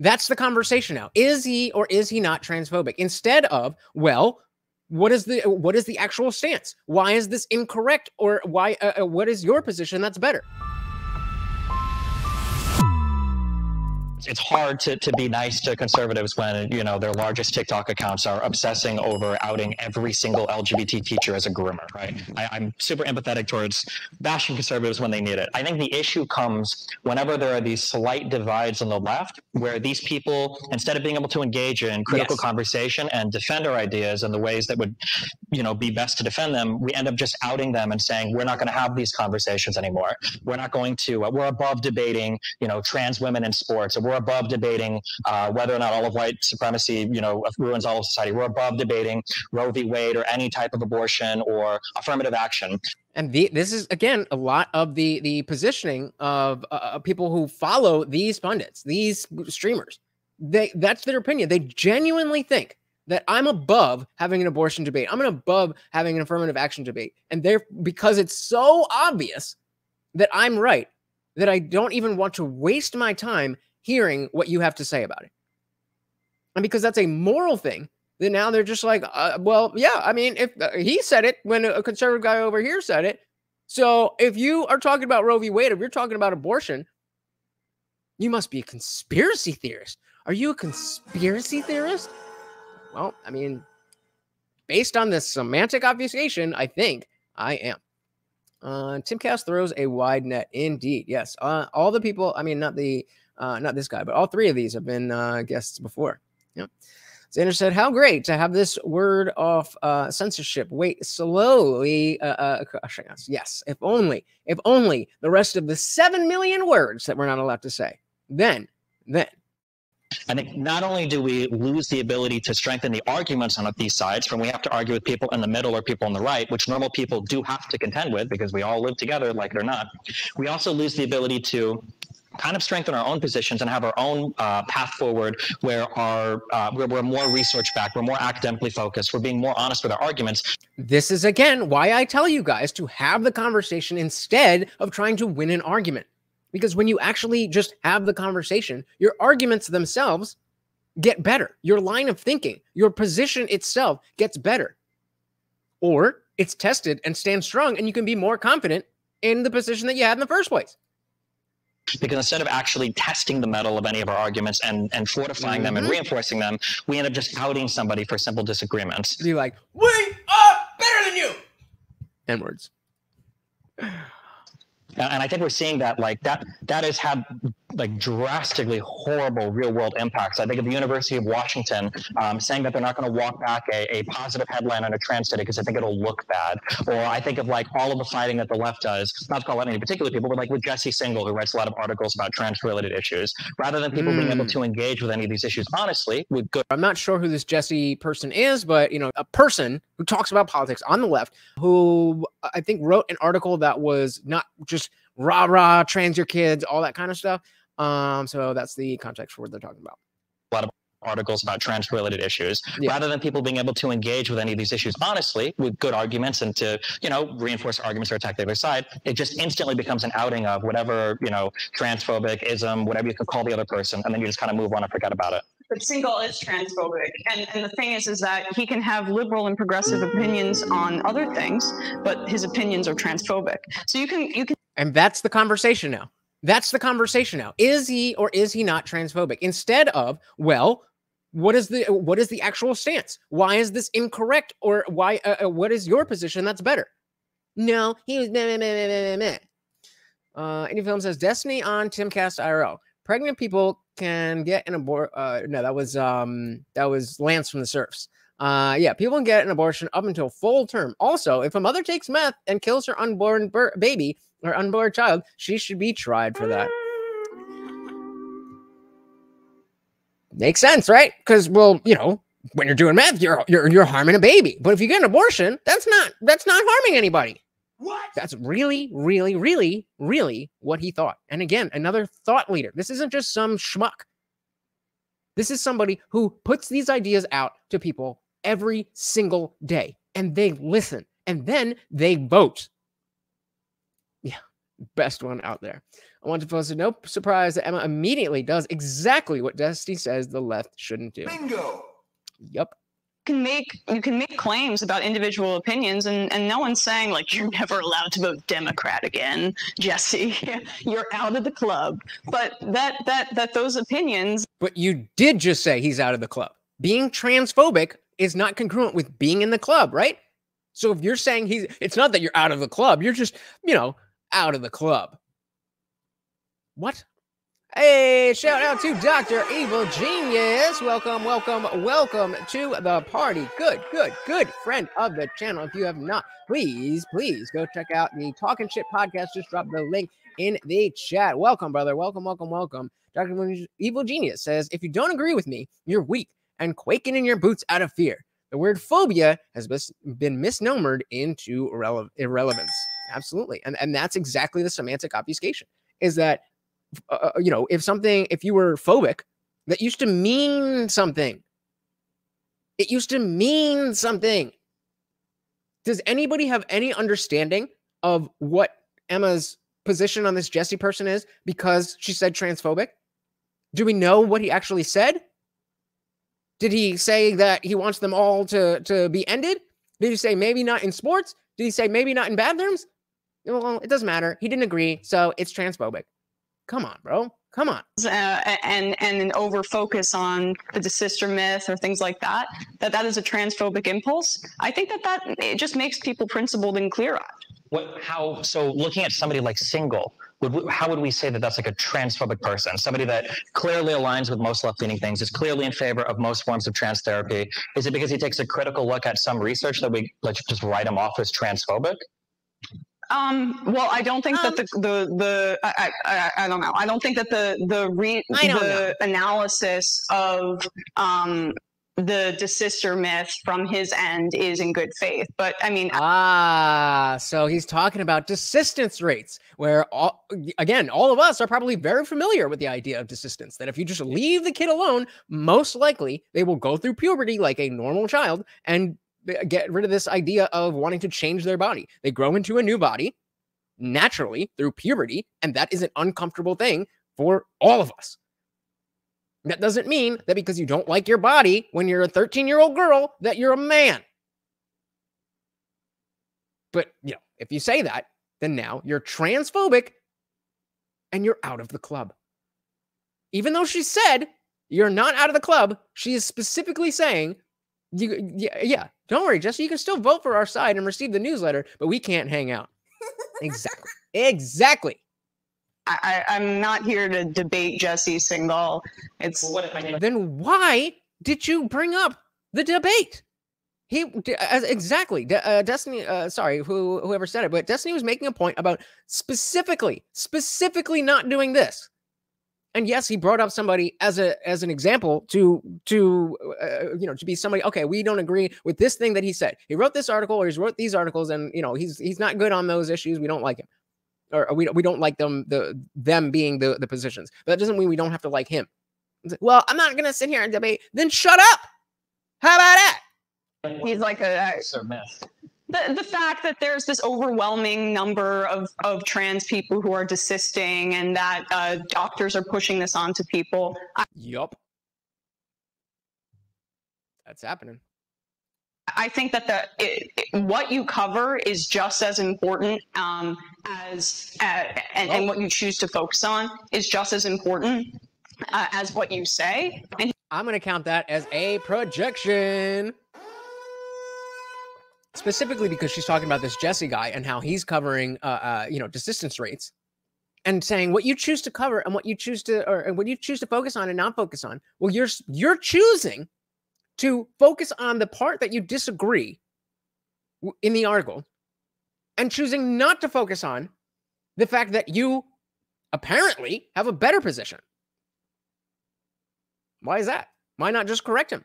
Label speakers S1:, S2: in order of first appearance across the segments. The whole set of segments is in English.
S1: That's the conversation now. Is he or is he not transphobic? Instead of, well, what is the what is the actual stance? Why is this incorrect or why uh, uh what is your position that's better?
S2: It's hard to, to be nice to conservatives when you know their largest TikTok accounts are obsessing over outing every single LGBT teacher as a groomer, right? I, I'm super empathetic towards bashing conservatives when they need it. I think the issue comes whenever there are these slight divides on the left, where these people, instead of being able to engage in critical yes. conversation and defend our ideas in the ways that would, you know, be best to defend them, we end up just outing them and saying we're not going to have these conversations anymore. We're not going to. Uh, we're above debating, you know, trans women in sports, or we're above debating uh, whether or not all of white supremacy, you know, ruins all of society. We're above debating Roe v. Wade or any type of abortion or affirmative action.
S1: And the, this is again a lot of the the positioning of uh, people who follow these pundits, these streamers. They that's their opinion. They genuinely think that I'm above having an abortion debate. I'm above having an affirmative action debate. And they're because it's so obvious that I'm right that I don't even want to waste my time hearing what you have to say about it. And because that's a moral thing, then now they're just like, uh, well, yeah, I mean, if uh, he said it when a conservative guy over here said it. So if you are talking about Roe v. Wade, if you're talking about abortion, you must be a conspiracy theorist. Are you a conspiracy theorist? Well, I mean, based on the semantic obfuscation, I think I am. Uh, Timcast throws a wide net, indeed. Yes, uh, all the people. I mean, not the uh, not this guy, but all three of these have been uh, guests before. Yeah. Xander said, How great to have this word off uh, censorship. Wait, slowly uh, uh, crushing us. Yes, if only, if only the rest of the 7 million words that we're not allowed to say. Then, then.
S2: I think not only do we lose the ability to strengthen the arguments on these sides, when we have to argue with people in the middle or people on the right, which normal people do have to contend with because we all live together, like it or not, we also lose the ability to kind of strengthen our own positions and have our own uh, path forward where our uh, where we're more research backed, we're more academically focused, we're being more honest with our arguments.
S1: This is again why I tell you guys to have the conversation instead of trying to win an argument. Because when you actually just have the conversation, your arguments themselves get better. Your line of thinking, your position itself gets better. Or it's tested and stands strong, and you can be more confident in the position that you had in the first place
S2: because instead of actually testing the metal of any of our arguments and, and fortifying mm-hmm. them and mm-hmm. reinforcing them, we end up just outing somebody for simple disagreements.
S1: Be like, we are better than you. N words
S2: and I think we're seeing that like that that has had like drastically horrible real world impacts. I think of the University of Washington um, saying that they're not going to walk back a, a, positive headline on a trans study because I think it'll look bad. Or I think of like all of the fighting that the left does, not to call out any particular people, but like with Jesse Singal, who writes a lot of articles about trans related issues, rather than people mm. being able hmm. to engage with any of these issues honestly with good.
S1: I'm not sure who this Jesse person is, but you know, a person who talks about politics on the left who I think wrote an article that was not just rah rah, trans your kids, all that kind of stuff. Um, so that's the context for what they're talking about.
S2: A lot of articles about trans related issues yeah. rather than people being able to engage with any of these issues honestly with good arguments and to you know reinforce arguments or attack the other side it just instantly becomes an outing of whatever you know transphobic ism whatever you could call the other person and then you just kind of move on and forget about it
S3: but Singal is transphobic. And, and the thing is, is that he can have liberal and progressive opinions on other things, but his opinions are transphobic. So you can, you can.
S1: And that's the conversation now. That's the conversation now. Is he or is he not transphobic? Instead of, well, what is the what is the actual stance? Why is this incorrect? Or why? Uh, uh what is your position that's better? No, he was. Meh, meh, meh, meh, meh. Uh, any film says Destiny on Timcast IRL. Pregnant people can get an abortion. Uh, no, that was um that was Lance from the Serfs. Uh, yeah, people can get an abortion up until full term. Also, if a mother takes meth and kills her unborn baby or unborn child, she should be tried for that. Makes sense, right? Because, well, you know, when you're doing meth, you're you're you're harming a baby. But if you get an abortion, that's not that's not harming anybody. What? That's really, really, really, really what he thought. And again, another thought leader. This isn't just some schmuck. This is somebody who puts these ideas out to people every single day and they listen and then they vote. Yeah. Best one out there. I want to post no surprise that Emma immediately does exactly what Destiny says the left shouldn't do.
S4: Bingo.
S1: Yep.
S3: can make you can make claims about individual opinions and and no one's saying like you're never allowed to vote democrat again jesse you're out of the club but that that that those opinions
S1: But you did just say he's out of the club. Being transphobic is not congruent with being in the club, right? So if you're saying he's, it's not that you're out of the club, you're just, you know, out of the club. What? Hey, shout out to Dr. Evil Genius. Welcome, welcome, welcome to the party. Good, good, good friend of the channel. If you have not, please, please go check out the Talking Shit podcast. Just drop the link in the chat. Welcome, brother. Welcome, welcome, welcome. Dr. Evil Genius says, if you don't agree with me, you're weak and quaking in your boots out of fear. The word phobia has mis- been misnomered into irrele- irrelevance. Absolutely. And, and that's exactly the semantic obfuscation is that, uh, you know, if something, if you were phobic, that used to mean something. It used to mean something. Does anybody have any understanding of what Emma's position on this Jesse person is because she said transphobic? Do we know what he actually said? Did he say that he wants them all to, to be ended? Did he say maybe not in sports? Did he say maybe not in bathrooms? Well, it doesn't matter. He didn't agree, so it's transphobic. Come on, bro. Come on.
S3: uh, and and an over focus on desister myth or things like that that that is a transphobic impulse i think that that it just makes people principled and clear-eyed
S2: What? How? So looking at somebody like Singal, would we, how would we say that that's like a transphobic person? Somebody that clearly aligns with most left-leaning things, is clearly in favor of most forms of trans therapy. Is it because he takes a critical look at some research that we let's just write him off as transphobic?
S3: Um, well, I don't think that the the the I, I I don't know. I don't think that the the re
S1: I don't
S3: the analysis of um the desister myth from his end is in good faith. But I mean,
S1: Ah, so he's talking about desistance rates, where all again, all of us are probably very familiar with the idea of desistance. That if you just leave the kid alone, most likely they will go through puberty like a normal child and uh, get rid of this idea of wanting to change their body. They grow into a new body naturally through puberty, and that is an uncomfortable thing for all of us. That doesn't mean that because you don't like your body when you're a 13 year old girl, that you're a man. But, you know, if you say that, then now you're transphobic and you're out of the club. Even though she said you're not out of the club, she is specifically saying, you, yeah, yeah, don't worry, Jesse, you can still vote for our side and receive the newsletter, but we can't hang out. exactly. Exactly.
S3: I, I I'm not here to debate Jesse Singal. It's
S2: What I mean,
S1: Then why did you bring up the debate? He d- as exactly De- uh, Destiny. Uh, sorry, who whoever said it, but Destiny was making a point about specifically, specifically not doing this. And yes, he brought up somebody as a as an example to to uh, you know to be somebody. Okay, we don't agree with this thing that he said. He wrote this article or he's wrote these articles, and you know he's he's not good on those issues. We don't like him, or we don't- we don't like them the them being the the positions. But that doesn't mean we don't have to like him. Well, I'm not gonna sit here and debate. Then shut up. How about that?
S3: he's like a
S2: it's a myth.
S3: the, the fact that there's this overwhelming number of, of trans people who are desisting and that uh, doctors are pushing this onto people. I,
S1: Yup. That's happening.
S3: I think that the it, it- what you cover is just as important um, as uh, and, and what you choose to focus on is just as important uh, as what you say. And
S1: I'm gonna count that as a projection. Specifically because she's talking about this Jesse guy and how he's covering, uh, uh, you know, desistance rates, and saying what you choose to cover and what you choose to, or and what you choose to focus on and not focus on. Well, you're you're choosing to focus on the part that you disagree in the article, and choosing not to focus on the fact that you apparently have a better position. Why is that? Why not just correct him?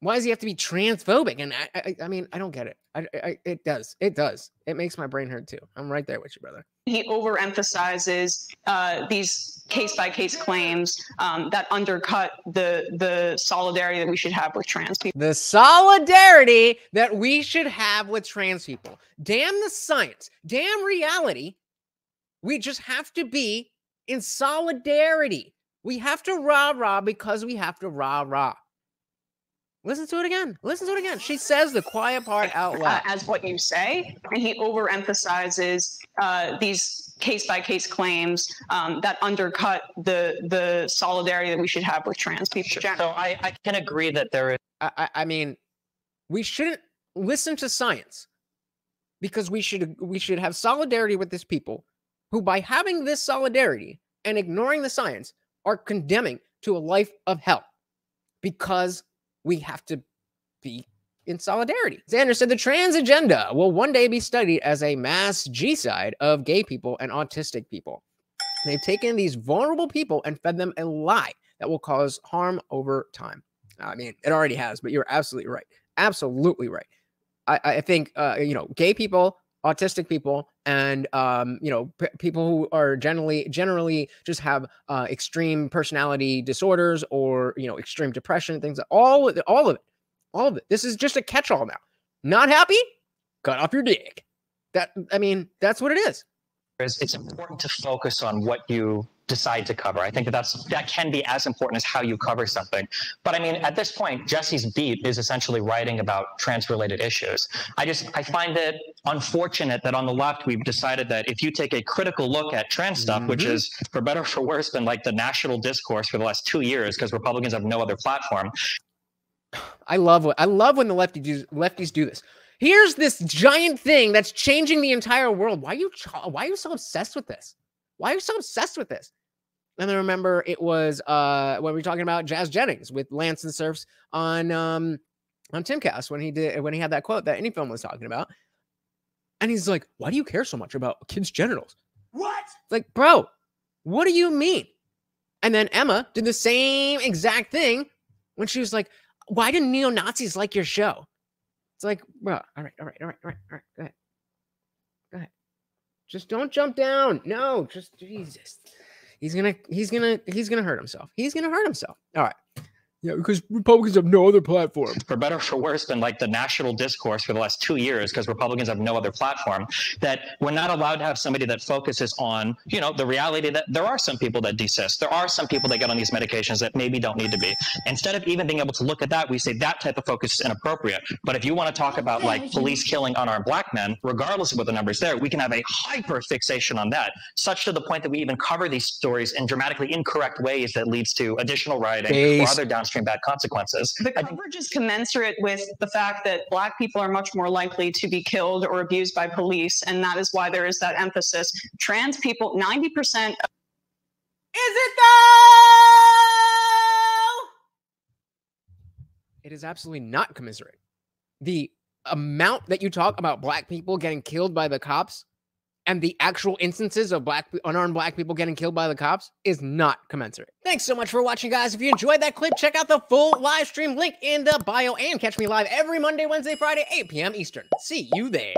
S1: Why does he have to be transphobic? And I, I, I mean, I don't get it. I, I, it does. It does. It makes my brain hurt too. I'm right there with you, brother.
S3: he overemphasizes uh, these case by case claims um, that undercut the the solidarity that we should have with trans people.
S1: The solidarity that we should have with trans people. Damn the science. Damn reality We just have to be in solidarity. We have to rah rah because we have to rah rah. Listen to it again. Listen to it again. She says the quiet part out
S3: uh,
S1: loud.
S3: as what you say, and he overemphasizes uh, these case by case claims um, that undercut the the solidarity that we should have with trans people.
S2: Sure. So I, I can agree that there is
S1: I, I, I mean, we shouldn't listen to science because we should we should have solidarity with these people who, by having this solidarity and ignoring the science, are condemning to a life of hell because we have to be in solidarity. Xander said the trans agenda will one day be studied as a mass G-side of gay people and autistic people. They've taken these vulnerable people and fed them a lie that will cause harm over time. I mean, it already has, but you're absolutely right. Absolutely right. I, I think, uh, you know, gay people, autistic people, and um, you know, people who are generally generally just have uh, extreme personality disorders or you know, extreme depression, things. All of it, all of it, all of it. This is just a catch-all now. Not happy? Cut off your dick. That I mean, that's what it is
S2: it's important to focus on what you decide to cover. I think that that's that can be as important as how you cover something. But I mean, at this point, Jesse's beat is essentially writing about trans-related issues. I just I find it unfortunate that on the left we've decided that if you take a critical look at trans stuff, which
S1: Mhm.
S2: is for better or for worse been like the national discourse for the last two years because Republicans have no other platform,
S1: I love what I love when the lefties do, lefties do this. Here's this giant thing that's changing the entire world. Why are you why are you so obsessed with this? Why are you so obsessed with this? And then remember it was uh when we were talking about Jazz Jennings with Lance and Serfs on um on Timcast when he did when he had that quote that any film was talking about. And he's like, "Why do you care so much about kids' genitals?"
S4: What?
S1: Like, bro, what do you mean? And then Emma did the same exact thing when she was like, why do neo Nazis like your show? It's like, bro, all right, all right, all right, all right, all right, go ahead. Go ahead. Just don't jump down. No, just Jesus. He's gonna, he's gonna, he's gonna hurt himself. He's gonna hurt himself. All right. Yeah, because Republicans have no other platform.
S2: for better or for worse, been like the national discourse for the last two years because Republicans have no other platform. That we're not allowed to have somebody that focuses on, you know, the reality that there are some people that desist. There are some people that get on these medications that maybe don't need to be. Instead of even being able to look at that, we say that type of focus is inappropriate. But if you want to talk about like police killing unarmed black men, regardless of what the numbers there, we can have a hyper fixation on that, such to the point that we even cover these stories in dramatically incorrect ways that leads to additional rioting or
S1: other
S2: other downstream bad consequences.
S3: The
S2: I think
S3: coverage is commensurate with the fact that Black people are much more likely to be killed or abused by police, and that is why there is that emphasis. Trans people, 90%
S1: Is it though? It is absolutely not commiserate. The amount that you talk about black people getting killed by the cops and the actual instances of black unarmed black people getting killed by the cops is not commensurate. Thanks so much for watching, guys. If you enjoyed that clip, check out the full live stream link in the bio and catch me live every Monday, Wednesday, Friday, 8 p.m. Eastern. See you there.